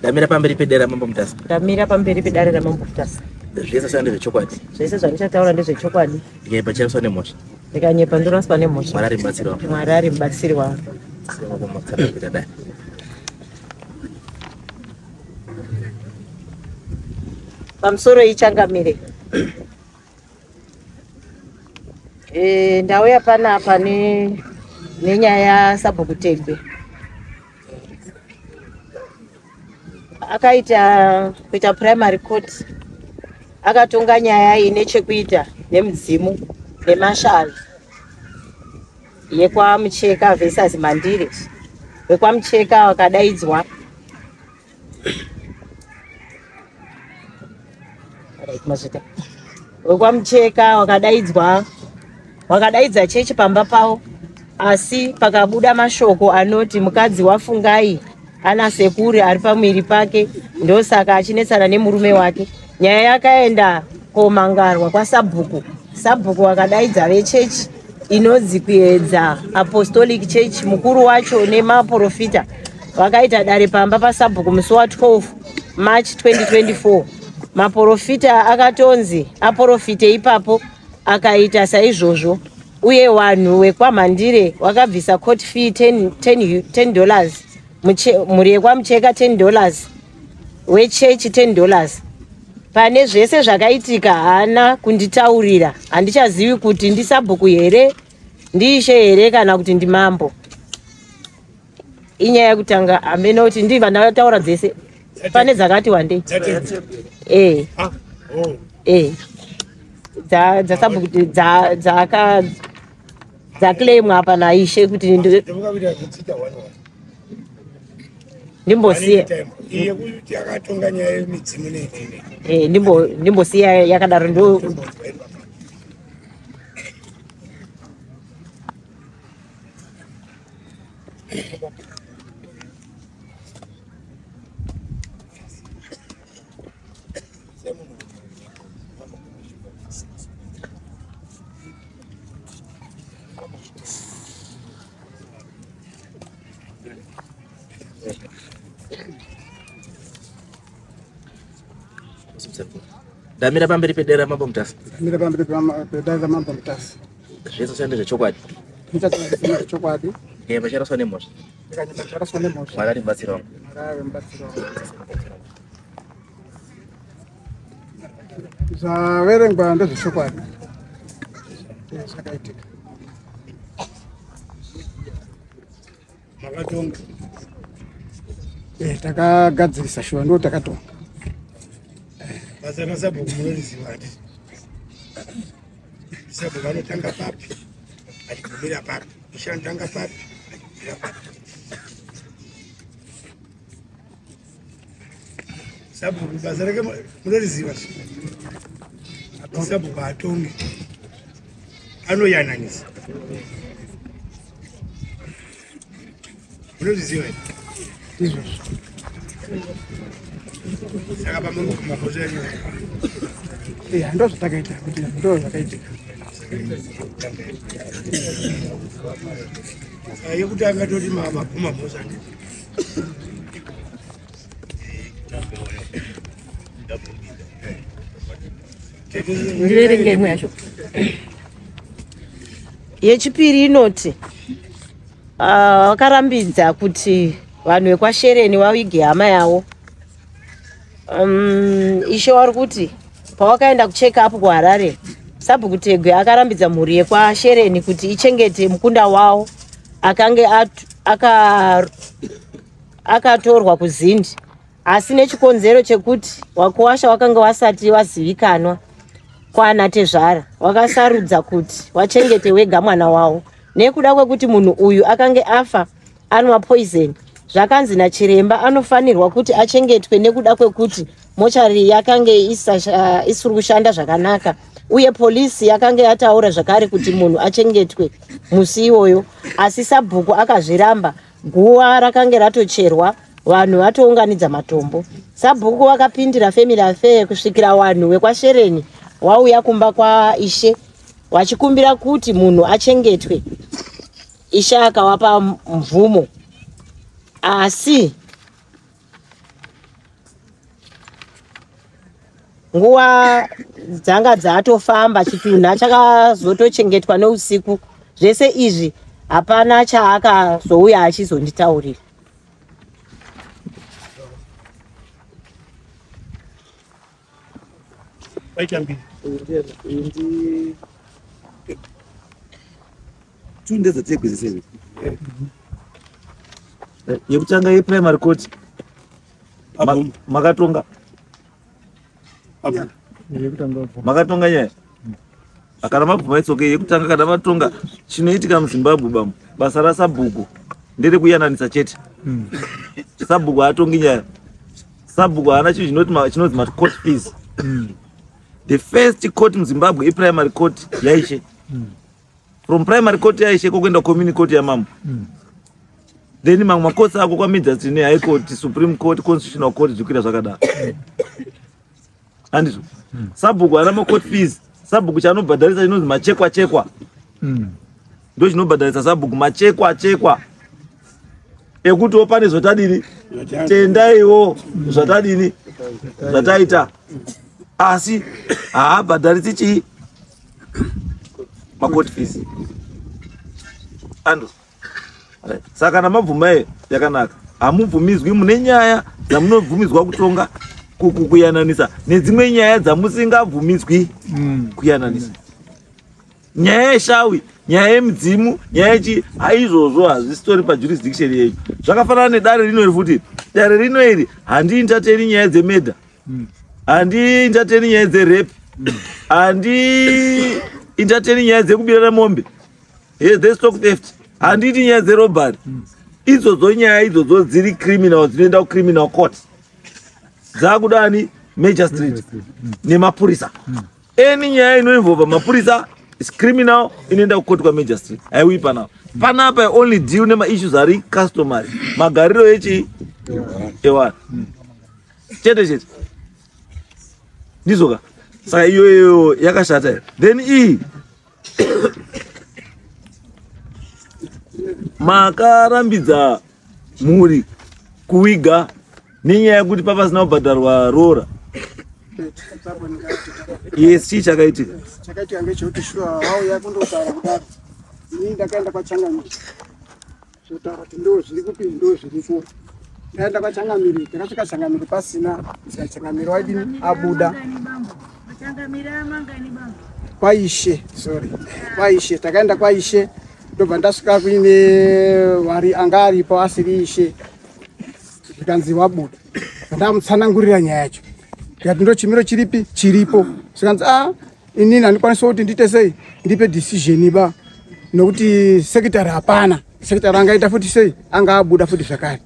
ndamira pamberi pedera mambo mutasa. Ndamira pamberi pedare ramambo mutasa. Zvese sanda zvechokwadi zvese zvandichatauura ndezvechokwadi. Ndikaipachariswa nemhosva. Ndikanyepa ndoraswa nemhosva. Mwari ari mubatsiri wangu mwari ari mubatsiri wangu semakomatsarapita dai. Pamusoro ichangamire. Eh, ndauya panapa ne- nenyaya sabhukutegwe akaita kuita primary court akatonga nyaya ine chekuita nemudzimu nemashari yekwamucheka vesas mandire wekwamucheka wakadaidzwa. Wekwamucheka wakadaidzwa wakadaidza chechi pamba pavo asi pakabuda mashoko anoti mukadzi wafungai ana sekuri ari pamwiri pake ndosaka achinetsana nemurume wake. Nyaya yakaenda komangarwa kwasabhuku. Sabhuku wakadaidza vechechi inodzi kuedza apostolic church mukuru wacho nemaprofita. Vakaita dare pamba pasabhuku musi wa12 march 2024 maprofita akatonzi aprofite ipapo akaita saizvozvo uye vanhu wekwamhandire wakabvisa court fee 10 10 10 dollars Muche- mhuri yekwamucheka 10 dollars wechechi 10 dollars. Pane zvese zvakaitika haana kunditaurira. Handichazivi kuti ndisabhuku here ndiishe here kana kuti ndimambo. Inyaya yekutanga hambe nokuti ndibva ndataura dzese. Pane dzakati wandei? E e dza- dzasabhuku dza- dzaka dzaclaimwa apa naishe kuti ndo- ndimbosiya iye kuti akatonga nyaya yemidzimu Eh, ndimbo- ndimbosiya yakadaro ndo ndamira pamberi pedera mambo mutasa mira pamberi pedare ramambo mutasi. Zvese sanda zvechokwadi. Ndichataa chokwadi ndikaipachariswa nemhosva. Ndikanyepacharaswa nemhosva. Mwari ari mubatsiri wangu marave mubatsiro zvaverengwa ndezvechokwadi. Eh, zvakaitika. Makatonga. Eh, takagadzirisa shuwa ndo takatonga basa rasabhuku munoriziva hati sabhuku anotanga papi. Achigumira papi. Ishanotanga papi. Achigumira papi. Sabhuku basa rake mu- munoriziva sabhuku atonge anoyananisa. Izvozvo saka pamangogumabhozo yanyu Eh, ndo zvatakaita kuti ndo zvakaitika yekuti angatoti mabhumabhozo ane ndiverenge imwe yacho. Yechipiri inoti ah, vakarambidza kuti vanhu vekwashereni vavige hama yavo um, ishe wari kuti pawakaenda kucheka apo kuharare sabhukutegwe akarambidza mhuri yekwashereni kuti ichengete mukunda wavo akange at- aka- akatorwa kuzindi asi nechikonzero chekuti wakuwasha wakanga wasati wazivikanwa kwana tezvara wakasarudza kuti wachengete wega mwana wavo. Nekuda kwekuti munhu uyu akange afa anwa poison zvakanzi nachiremba anofanirwa kuti achengetwe nekuda kwekuti mochari yakange isasha- isiri kushanda zvakanaka. Uye polisi yakange yataura zvakare kuti munhu achengetwe musi iwoyo asi sabhuku akazviramba. Guva rakange ratocherwa vanhu vatounganidza matombo. Sabhuku vakapindira family affair kusvikira vanhu vekwashereni wauya kumba kwaishe vachikumbira kuti munhu achengetwe. Ishe akawapa mvumo asi nguva dzanga dzatofamba chitunha chakazotochengetwa neusiku zvese izvi hapana chaakazouya achizonditaurira. Waita mbiri. Two ndedzatekwezesei yekutanga yeprimary court makatonga. Makatonga nyaya kana mabvuma itsoke yekutanga kana matonga. Chinoitika muzimbabwe bamo basa rasabhuku nderekuyananisa chete. Sabhuku haatongi nyaya sabhuku haana chinhu chinonzi macourt fees. The first court muzimbabwe iprimary court yaishe. From primary court yaishe kokuenda community court yamambo then mamwe makotsi ako kwamidzasi nehigh court supreme court constitutional court zvikuita zvakadaro. Handizvo sabhuku haana macourt fees sabhuku chaanobhadharisa chinonzi machekwa chekwa ndo chinobhadharisa sabhuku machekwa chekwa ekutiwo pane zvotadini. Tendaiwo zvatadini zvataita. Asi haabhadharisi chii? Macourt fees. Ando Saka namabvumayo yakanaka. Hamubvumidzwi mune nyaya dzamunobvumidzwa kutonga ku- ku- kuyananisa nedzimwe nyaya dzamusingabvumidzwi kuyananisa. Nyaya yeshawi nyaya yemudzimu nyaya yechi haizvozvo hazvisitori pajurisdiction yenyu. Zvakafanana nedare rino iri futi. Dare rino iri handiintateni nyaya dzemedha. Handiintateni nyaya dzerepi handiintateni nyaya dzekubirana mombe Yes, the stock theft handiiti nyaya dzerobhari idzodzo nyaya idzodzo dziri criminal dzinoenda kucriminal court. Dzakudani major street nemapurisa eni nyaya inoinvolva mapurisa is criminal inoenda kukoti kwamajor street. Haiwi panapa panapa only deal nemaissues ari customary. Magariro echi ewana chete chete. Ndizoka. Saka iyoyo yakashata here. Then iyi makarambidza mhuri kuwiga nenyaya yekuti papasina kubhadharwa rora. Yes chii chakaitika chakaitika ngechekuti shuwa vauya kundotaura kudaro. Ini ndakaenda kwachangamiri zotaura kuti ndo zviri kupi ndo zviripo. Ndaenda kwachangamiri takasvika changamiri pasina saka changamiri waidini abuda. Kwaishe sorry. Kwaishe takaenda kwaishe ndobva ndasvika kuine wari anga aripo asiri ishe zvikanzi wabuda. Ndamutsanangurira nyaya yacho. Ndikati ndo chimiro chiripi? Chiripo. Zvikanzi a inini handikwanisa kuti ndiite sei? Ndipe decision ba. Nokuti sekitari hapana. Sekitari angaita futi sei? Anga abuda futi zvakare.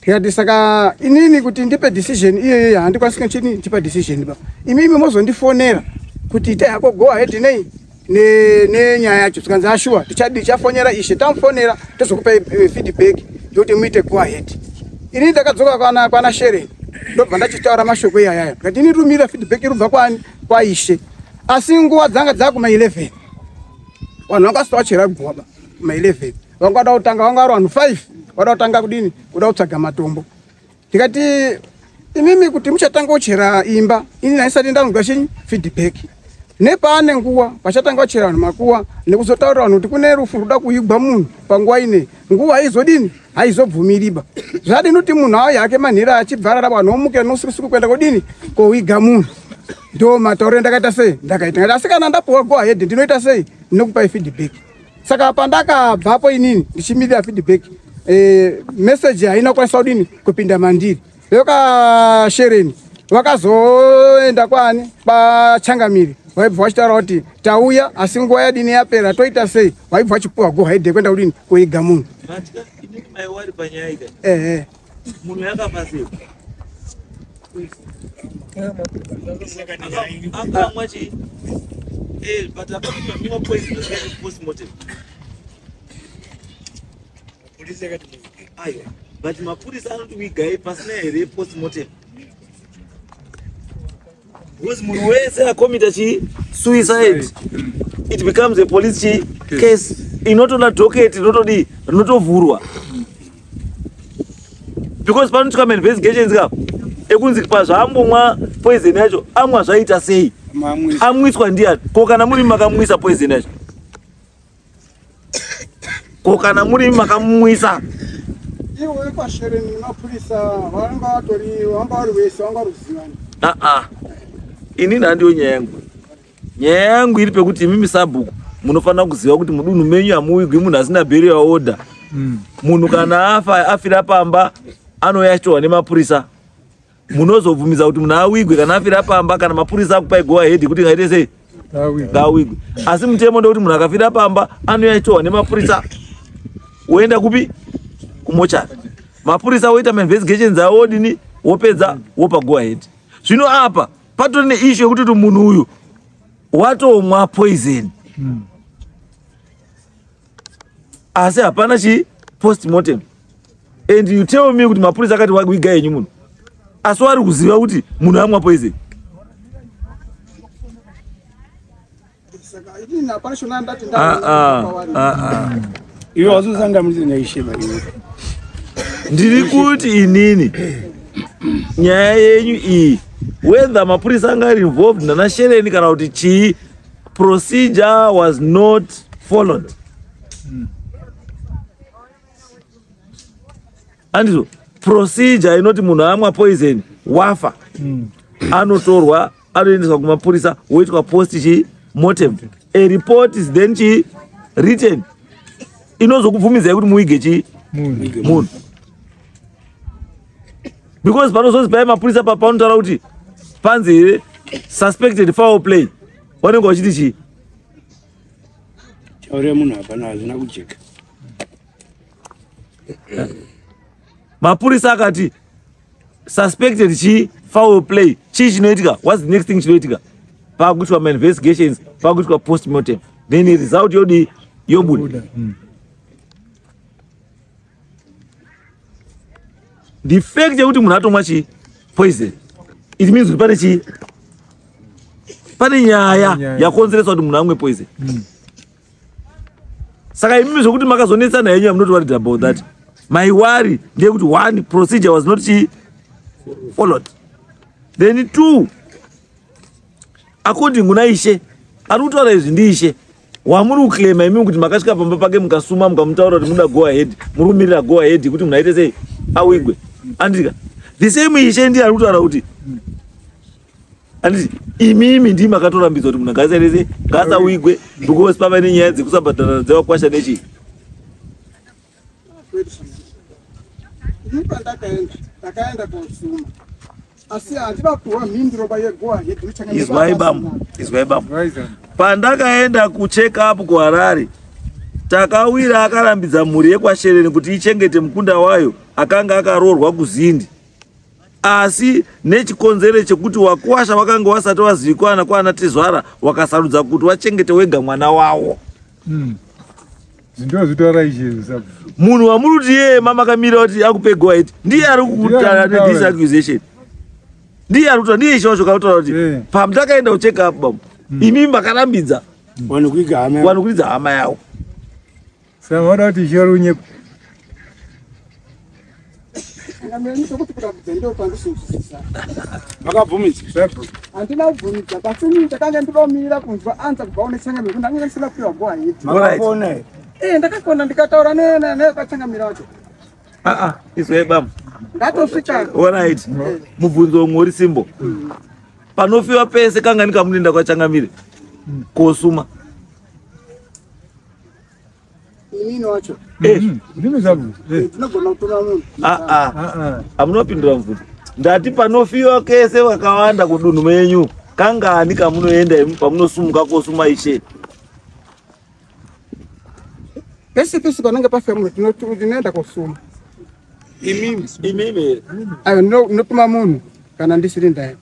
Tikati saka inini kuti ndipe decision iyoyo handikwanisi chini ndipa decision ba. Imimi mozondifonera kuti itai hako go ahead nei? ne- nenyaya yacho tikanzi ashuwa tichafonyera ishe tamufonera tozokupa eh, feedback yokuti muite go ahead. Ini ndakadzoka kwana kwana shereni ndobva ndachitaura mashoko iyayayo ndikati ini rumira feedback irubva kwani kwaishe asi nguva dzanga dzakuma 11 vanhu vangasita vachera gwaba ma 11 vanga vada kutanga vanga vari vanhu 5 vada kutanga kudini? Kuda kutsvaga matombo. Ndikati imimi kuti muchatanga kuchera imba ini naisati ndanzwa chinyi feedback nepaane nguva pachatanga kuchera vanhu makuva nekuzotaurira vanhu kuti kune rufu ruda kuigwa munhu panguva inei nguva haizodini? Haizobvumiriba zvadini kuti munhu auya ake manhira achibva arara vanhu omukira nousiku kuenda kodini? Koiga munhu. Ndo matauriro ndakaita sei? Ndakaita. Ngati asi kana ndapuwa go ahead ndinoita sei? Ndinokupai feedback. Saka pandakabvapo inini ndichimirira feedback. Eh, message haina kukwanisa kudini kupinda mandiri. Vekashereni. Vakazoenda kwani? Kwachangamiri vaibva vachitaura kuti tauya asi nguva yadini yapera toita sei? Vaibva vachipuwa go ahead kwenda kudini? Kuiga munhu. Ehe. Munhu yakafa sei? Akamwa chii Eh, but akapiwa poison postmortem. But mapurisa anoti wigai pasina here postmortem because munhu wese akomita chii suicide. It becomes a police chii case inotoda dhoketi rinotodii rinotovhurwa because panoitwa mainvestigations ka ekunzi pazvaambomwa poison yacho amwa zvaita sei? Amwiswa ndiani ko kana muri makamwisa poison yacho? Ko kana muri makamumwisa iwe kwashereni mapurisa vanga vatori vanga vari vese vanga ruzivani aa inini handiyo nyaya yangu iri pekuti imimi sabhuku munofanira kuziva kuti mudunhu menyu hamuwigwi munhu asina bheriya order munhu kana afa afira pamba anouya achitorwa nemapurisa. Munozobvumidza kuti munhu awigwe kana afira pamba kana mapurisa akupai go ahead kuti ngaite sei? Ngaawigwe asi mutemo ndekuti munhu akafira pamba anouya achitorwa nemapurisa. Woenda kupi? Kumochari. Mapurisa woita mainvestigations avo wodini wopedza wopa go ahead zvino apa patori neishu yekuti kuti munhu uyu watomwa poison. Asi hapana chi postmortem. And you tell me kuti mapurisa akati wawiga yenyu munhu asi wari kuziva kuti munhu amwa poison? Ah, ah, ah, iwe wazosangamirise naisheba iwe ndiri kuti inini nyaya yenyu iyi whether mapurisa anga ari involved nana shereni kana kuti chii procedure was not followed. Andizvo procedure inoti munhu amwa poison wafa. Anotorwa anoendeswa kumapurisa woitwa post chi mortem. A report is then chi written. Inozokubvumidzai kuti muige chi? Munhu because panozozi pai mapurisa pa panotaura kuti panzi here? Suspected foul play. Vanenge vachiti chii? Chaurira munhu hapana hazvina kujeka. Mapurisa akati suspected chi foul play. Chii chinoitika? Whats the next thing chinoitika? Pakuitwa mainvestigations pakuitwa postmortem. Then result yodi yobuda the fact yekuti munhu atomwa chi poison. It means kuti pane chi pane nyaya yakonzeresa kuti munhu amwe poison. Saka imimi zvokuti makazonetsana henyu hamunoti worried about that. My worry ndeyekuti one procedure was not chi followed. Then two according kuna ishe ari kutaura izvi ndiishe wamuri kuclaima imimi kuti makasvika pamba pake mukasuma mukamutaura kuti muda go ahead muri kumirira go ahead kuti munhu aite sei? Awigwe andika. The same ishe ndiye ari kutaura kuti anditi imimi ndii makatorambidza kuti munhu ngaasaite sei ngaasawigwe because pava nenyaya dzekusabhadharana dzevakwasha nechii ini pandakaenda ndakaenda kosuma asi handina kupiwa mhinduroba yegoa izwai bamu izwai bamu pandakaenda kucheck up kuharare takawira akarambidza mhuri yekwashereni kuti ichengete mukunda wayo akanga akaroorwa kuzindi. Asi nechikonzero chekuti wakwasha wakanga wasati wazivikana kwaana tezvara wakasarudza kuti wachengete wega mwana wawo. Ndo zvitaura izvezvo sabu munhu wamuri kuti yeye mamakamira kuti akupe goaiti ndiye ari kutaura nedis accusation. Ndiye ari kutaura ndiye izvozvo kakutaura kuti Eh. pamutakaenda kucheck up bamu. Imimi makarambidza wani kuiga hama vanhu kuridza hama yavo saka vada kuti chirunyepo ngamenisokuti kurambidza ndo pandisozwisisa vakabvumidza handina kubvumidza basi inini ndakanga ndiromirira kunzwa anza kubva unetsangamiro kuti ndanga ndisina kupiwa makafona here ee ndakakona ndikataura nekatsangamira wacho aa izwai bamu. Ndatosvika orit mubvunzo umwe uri simbo. Panofiwa pese kanga ndikamunenda kwachangamire? Kosuma inini wacho? Ndimi sabu ndinogona kutuma munhu hamunopindura mubvunzo ndati panofiwa kese vakawanda kudunhu menyu. Kangani kamunoenda pamunosumuka kosuma ishe. Pese pese panenge munhu tinoenda kosuma imimi imimi here ayo ndinotuma munhu kana ndisiri ndaenda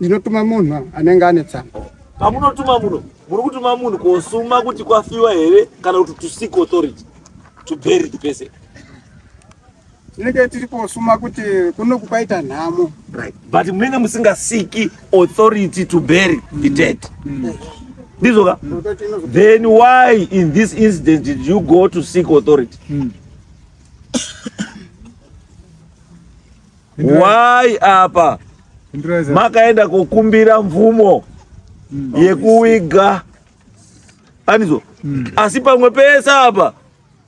ndinotuma munhu anenge ane tsamba pamunotuma muno muri kutuma munhu kosuma kuti kwafiwa here kana kuti to seek authority to bury the person? Tinenge tiri kosuma kuti kuno kupaita nhamo. Right. But munenge musingasiki authority to bury the dead. Ndizoka then why in this incident did you go to seek authority? Mm. why apa? Makaenda kokumbira mvumo yekuwiga. Anizo? Mm. asi pamwe pese apa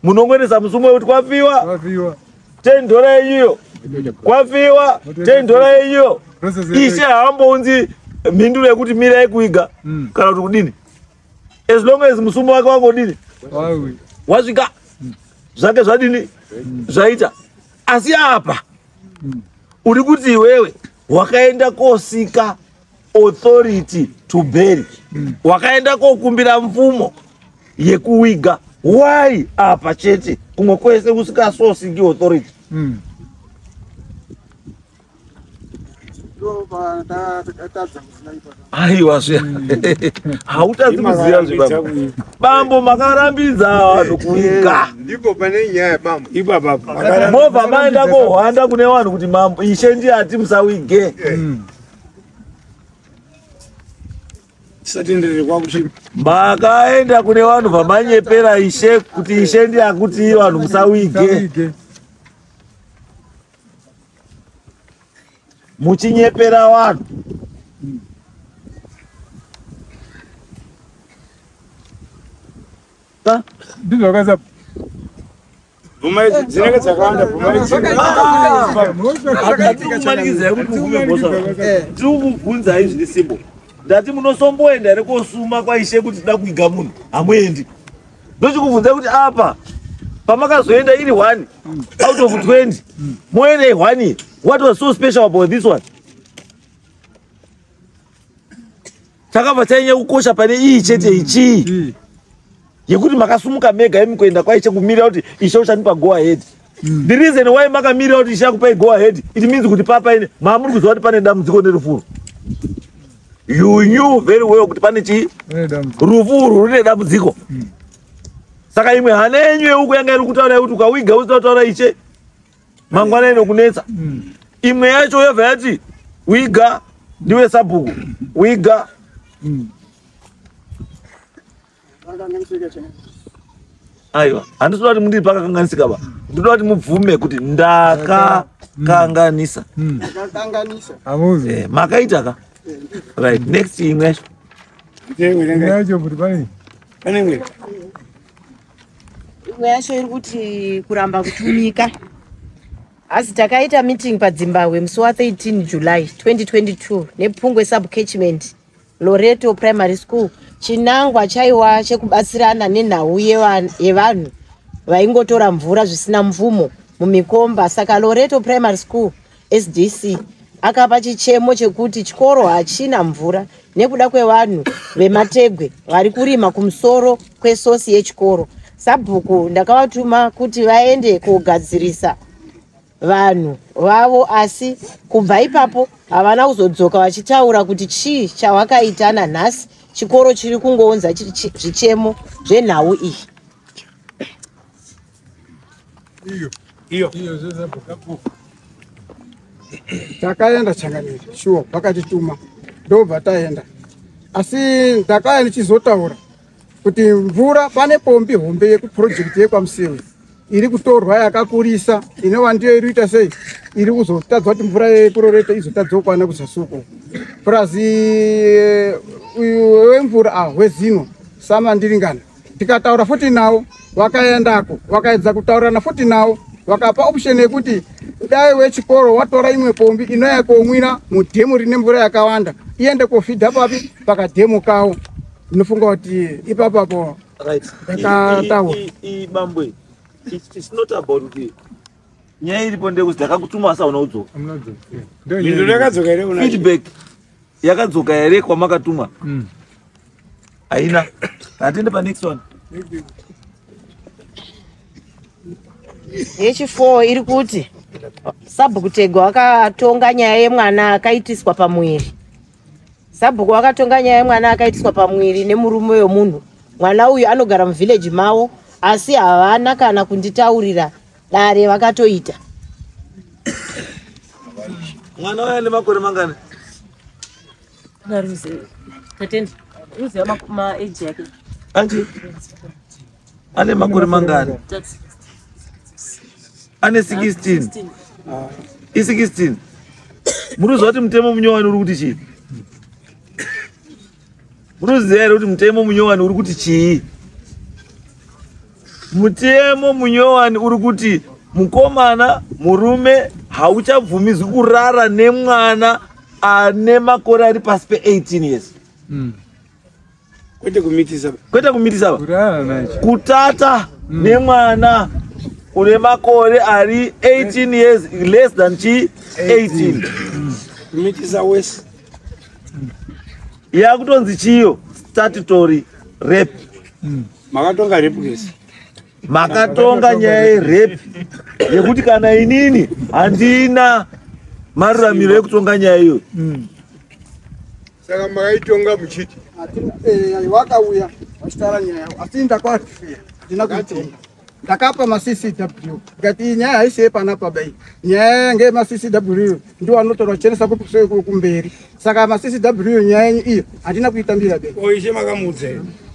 munongwenesa musumo wekuti kwafiwa. Wafiwa. ten dhora yenyuyo kwafiwa. Ten dhora yenyuyo ishe haambounzi mhinduro yekuti mira yekuiga Mm. kana kuti kudini. As long as musumo wake wangodini wasvika. Zvake zvadini zvaita. Asi apa uri kuti iwewe wakaenda kosika authority to bury wakaenda kokumbira mvumo yekuwiga why? Apa chete. Kumwe kwese usikasosiki authority. Mm. aiwa zve hautadzi kuziva zvibaba bambo makarambidza vanhu kuwiga ndipo pane nyaya bambo ipapa movha maenda kohwanda kune vanhu kuti mambo ishe ndiye ati musawige Mm. Tisatenderere kwakusvika makaenda kune vanhu vamanyepera ishe kuti ishe ndiye akuti vanhu musawige. Muchinyepera vanhu. Wakasa. bvuma idzi dzinenge dzakawanda bvuma idzi hatiri kumanikidzai kuti mugume bhosa tiri kumubvunzai zviri simbo ndati munosomboenda here kosuma kwaishe kuti tida kuiga munhu? Hamuendi. Ndochikubvunzai kuti apa pamakazoenda iri 1 out of 20 moendai 1 what was so special about this one? Chakabva chainya kukosha pane iyi chete ichii Ii. yekuti makasumuka mega imi kuenda kwaishe kumirira kuti ishe uchanipa go ahead. The reason why makamirira kuti ishe akupai go ahead it means kuti papaine maamuri kuziva kuti pane dambudziko nerufuro you knew very well kuti pane chii dambudziko. rufuru rune dambudziko. Saka imwe hana yenyu yeuku yanga iri kutaura kuti ukawiga usina kutaura ishe mangwana inokunetsa Mm. imwe yacho yobva yati wiga ndiwe sabhuku. Wiga Mm. aiwa handisida kuti mundiri pakakanganisika ba. Ndinoda kuti mubvume kuti ndakakanganisa. Eh, makaita ka right next imwe yacho Imwe yacho kuti pane. pane imwe imwe yacho iri kuti kuramba kutumika. Asi takaita meeting padzimbabwe musi wa13 july 2022 nepfungwe subcatchment loreto primary school. Chinangwa chaiwa chekubatsirana nenhau yevan- yevanhu vaingotora mvura zvisina mvumo mumikomba. Saka loreto primary school sdc akapa chichemo chekuti chikoro hachina mvura nekuda kwevanhu vemategwe vari kurima kumusoro kwesosi yechikoro sabhuku ndakavatuma kuti vaende kogadzirisa vanhu vavo asi kubva ipapo havana kuzodzoka vachitaura kuti chii chawakaita nanhasi chikoro chiri kungounza zvichemo zvenhau iyi iyo Iyo zvezabhuku. Takaenda changaniri shuwa vakatituma ndobva taenda. Asi ndakaya ndichizotaura kuti mvura pane pombi hombe yekuprojekti yekwamusewe iri kutorwa yakakurisa inova ndiyo iri kuita sei? Iri kuzotadzwa kuti mvura yekuroreta izotadzwa kwana kuzasuko purazi uyu wemvura ah hwezino samandiringana tikataura futi nawo vakaendako vakaedza kutaurirana futi nawo vakapa option yekuti dai wechikoro watora imwe pombi inouya komwira mudhemu rine mvura yakawanda iende kofidha papi pakadhemu kawo ndinofunga kuti ipapapo right Ndakataura. Bambwe It's- it's not about kuti nyaya iripo ndekuti ndakakutuma asi hauna kudzoka Amunadzoka. Ndio bindu nyaya. rakadzoka here una feedback yakadzoka here kwamakatuma Mm. haina hatiende panext one yechi4 iri kuti sabhuku tego akatonga nyaya yemwana akaitiswa pamwiri. Sabhuku akatonga nyaya yemwana akaitiswa pamwiri nemurume wemunhu. Mwana uyu anogara muvhileji mavo asi havana kana kunditaurira dare vakatoita. Mwana waya nemakore mangani? Tatende uziva maeji yake? Anje ane makore mangani ane 16 i16 munoziva kuti mutemo munyowani uri kuti chii? Munoziva here kuti mutemo munyowani uri kuti chii? Mutemo munyowani uri kuti mukomana murume hauchabvumidzwi kurara nemwana ane makore ari pasi pe18 years. Kwete kumitisa. Kwete kumitisa. Kutata nemwana une makore ari 18 years less than chi 18 kumitisa wese yakutonzi chiyo statutory rape. Makatonga repukesi makatonga nyaya yerepe yekuti kana inini handina maruramiro ekutonga nyaya iyoyo saka makaitonga muchiti. Wakauya wachitaura nyaya asi ndakwafiya ndina kuitenga ndakapa maccw ndikati iyi nyaya haisi yepanapa bai nyaya ngeyemaccw ndiwo anotora kuchenesa kumberi. Saka maccw nyaya yenyu iyo handina kuitambira bei. Oishe makamuudza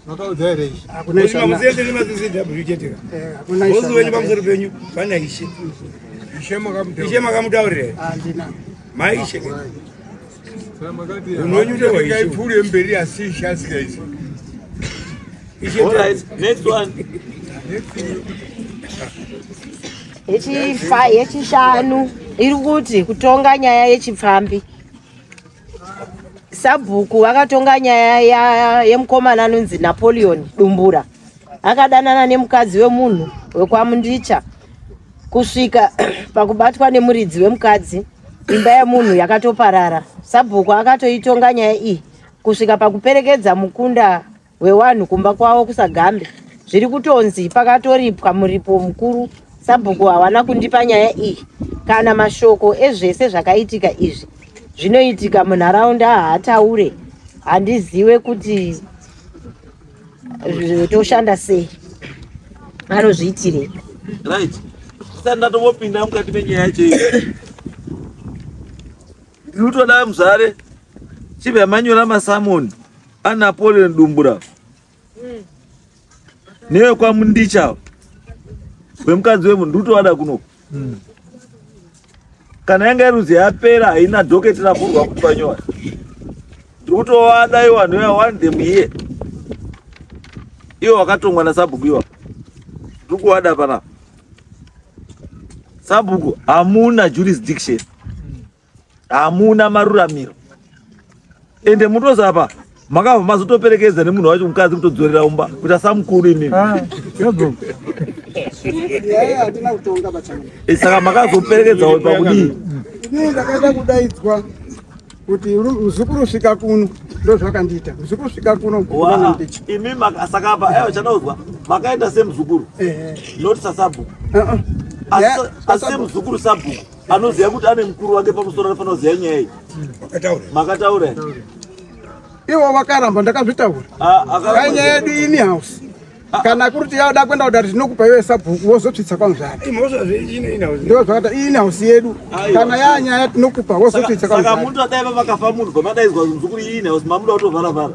makaudza here na- mamuziendeni maccw chetera. Eh, wenyu na- pamusoro penyu pana ishe. Ishe makamutaurira maishe ngaipfuure mberi asi ishe asikaisi Alright, next one. Yechishanu iri kuti kutonga nyaya yechipfambi. Sabhuku vakatonga nyaya ya- yemukomana anonzi napoleon dumbura. Akadanana nemukadzi wemunhu wekwamundicha kusvika pakubatwa nemuridzi wemukadzi imba yemunhu yakatoparara. Sabhuku akatoitonga nyaya iyi. Kusvika pakuperekedza mukunda wewanhu kumba kwavo kusagambe zviri kutonzi pakatoripwa muripo mukuru. Sabhuku hawana kundipa nyaya iyi. Kana mashoko ezvese zvakaitika izvi zvinoitika munharaunda haataure. Handizive kuti toshanda sei. Anozviitirei Right. Sasa ndatombopinda mukati menyaya yacho iyi. Ndiri kutoda muzare. Chibva manyora masamoni. Anapoleon dumbura newekwamundicha wemukadzi wemunhu ndiri kutovada kunoko kana yanga iruzi yapera haina dhoketi ravhurwa kuti vanyora ndiri kutovada iwanhu ya one them year iwo wakatongwa nasabhuku iwa. Ndiri kuvada panapa sabhuku hamuna jurisdiction. Hamuna maruramiro. Ende mutozapa makabva mazotoperekedza nemunhu wacho mukadzi kutodzorera umba kuti asamukuru imimi. Bachana Eh, saka makazoperekedzawo pakudii inini ndakaita kudaidzwa kuti ru- muzukuru svika kuno ndo zvakandiita muzukuru svika kuno imi maka- saka apa aiwa chandaudzwa makaenda semuzukuru noti sasabhuku Asi- asi semuzukuru sabhuku anoziva kuti ane mukuru wake pamusoro anofanira kuziva nyaya iyi. Makataura? Ivo vakaramba ndakazvitaura. Ah, kanyaya yedu ini house kana kuti yada kwenda kudati tinokupa iwe sabhuku wozotsvitsa kwamuzvati ndo zvakata ini house yedu. Kana yanyaya tinokupa wozotsvitsa saka kwamuzvati muntu adaiva makafa munhu pamadaidzwa muzukuru iine house mamuda kutovharavhara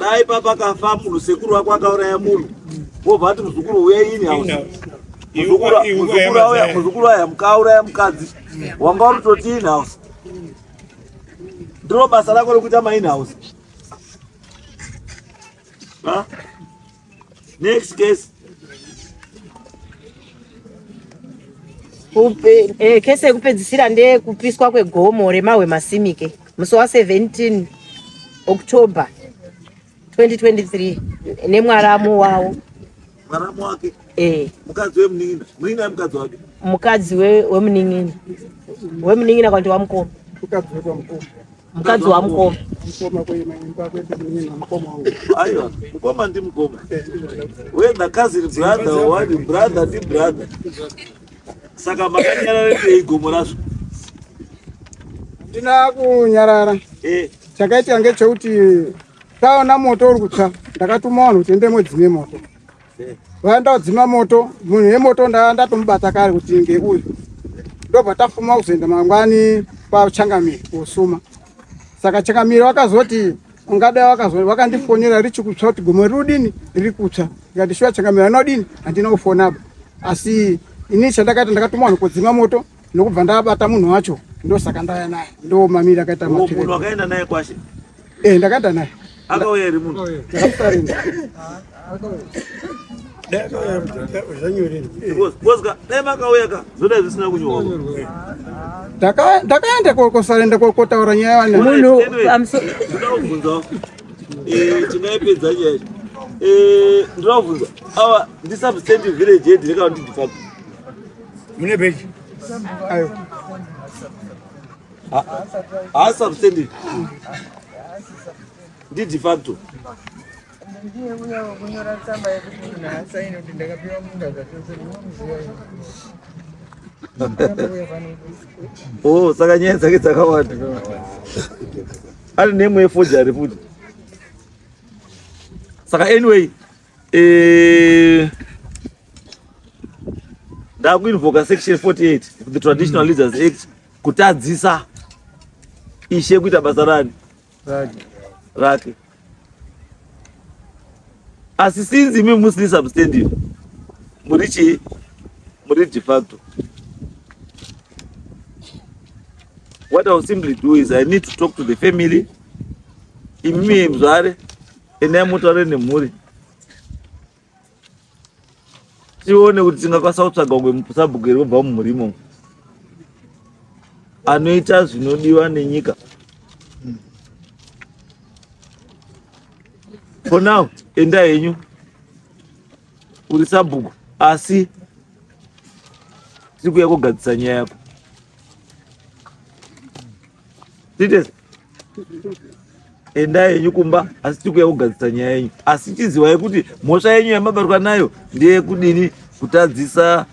dai papakafa munhu sekuru wako akauraya munhu wobva ati muzukuru uya iine house Muzukuru- aya mukauraya mukadzi. Wanga urutoti in house ndiro basa rako rekuita main house. Huh? next case. Kupe- eh, kesi yekupedzisira ndeyekupiswa kwegomo remahwe masimike musi wa17 october 2023 nemwaramu wawo mwaramu wake eh, mukadzi wemunin'ina munin'ina mukadzi wake? Mukadzi we- wemunin'ina wemunin'ina kwanti wamukoma mukadzi wedu wamukoma mukadzi wamukoma aiwa mukoma ndi mukoma. Whether cousin brother or what brother ndi brother. Saka makanyararei gomo razvo? Ndina kunyarara. Eh chakaitika ngechekuti taona moto uri kutsva ndakatuma vanhu kuti ende modzime moto. Eh. vaenda kudzima moto munhu wemoto ndaa ndatomubata kare kuti ngeuyu ndobva tafuma kuzoenda mangwani pachangamiri kusuma saka chakamira wakazoti ungadai wakandifonera richikutsva kuti gomo riri kudini riri kutsva ndikati shuwa chakamira nodini handina kufonaba asi ini chandakaita ndakatuma vanhu kodzima moto nokubva ndabata munhu wacho. Ndosaka ndaya naye ndo mamiri akaita munhu wakaenda naye kwashe eh ndakaenda naye. Akauya here munhu ndakamutarira zvanyorerwa dai makauya ka zvodai zvisina Ndaka- ndakaenda ko- kosaenda ko- kotaura nyaya Munhu ndoda kubvunzawo Eh, tingaipedza nyaya iyi. Eh, ndoda kubvunza ava ndisubstantive village yedhi reka kuti defact mune bheji ayo haasi substantive ndi de facto oh saka nyaya dzake dzakawanda ane nemo yefojari futi saka anyway eh, ndakuinvoka section 48 of the traditional leaders act kutadzisa ishe kuita basa rani? Rake asi sinzi imi musiri substantive muri chii muri de facto. What iwill simply do is i need to talk to the family. Imimi mzvare endai mutaure nemhuri tione kuti tingakwanisa kutsvaga umwe musabhugeri wobva mumhuri imomo anoita zvinodiwa nenyika. For now enda henyu. Uri sabhuku asi tiri kuuya kugadzisa nyaya yako. Titese enda henyu kumba. Asi tiri kuuya kugadzisa nyaya yenyu. Asi chiziwai kuti mhosva yenyu yamabatwa nayo ndeyekudini? Kutadzisa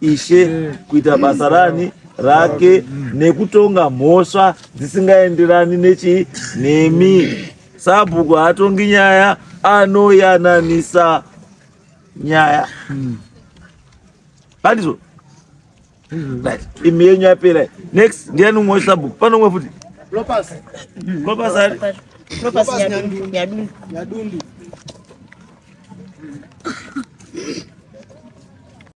ishe kuita basa rani rake nekutonga mhosva dzisingaenderani nechi nemi. Sabhuku haatongi nyaya ano yananisa nyaya mm. batizo right. Next ndiyani umwe wechlabook pano umwe futi lopas lopas ari lopas yadundu yadundu